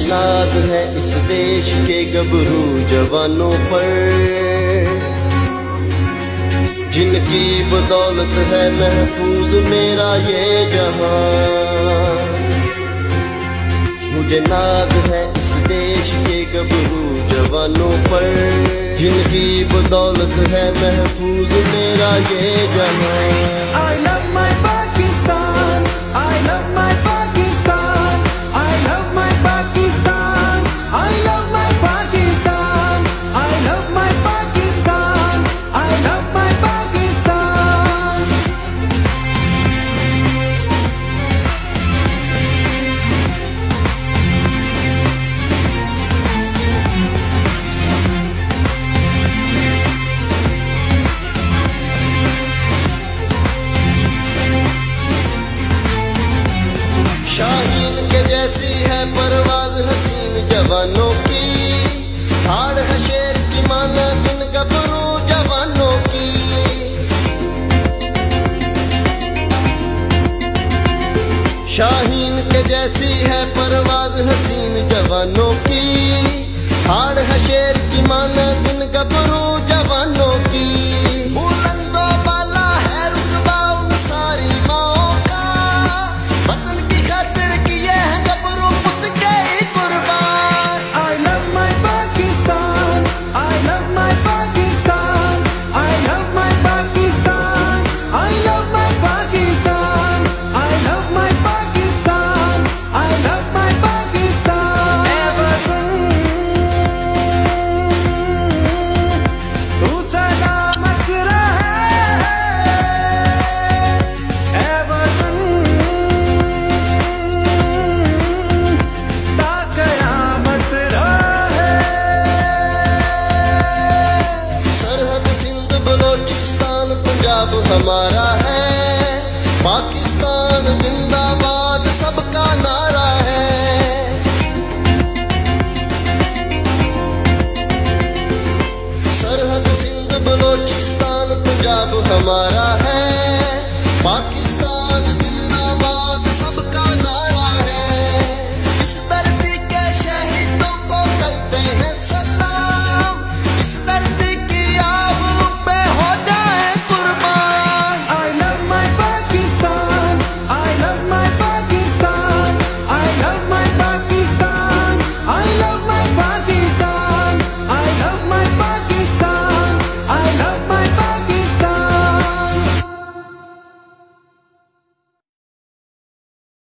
ناز ہے اس دیش کے گبرو جوانوں پر۔ جن کی بدولت ہے محفوظ میرا یہ جہاں مجھے ناز ہے اس دیش کے گبرو جوانوں پر۔ جن کی بدولت ہے محفوظ میرا یہ جہاں I love my شاہین کے جیسی ہے پرواز حسین جوانوں کی۔ ہاڑ ہے شیر کی مانا دن گبرو جوانوں کی۔ شاہین کے جیسی ہے پرواز حسین جوانوں کی۔ ہاڑ ہے شیر کی مانا دن گبرو جوانوں بلوچستان ہمارا ہے۔ پاکستان زندہ باد سب کا نعرہ ہے۔ سرحد سندھ بلوچستان، پنجاب ہمارا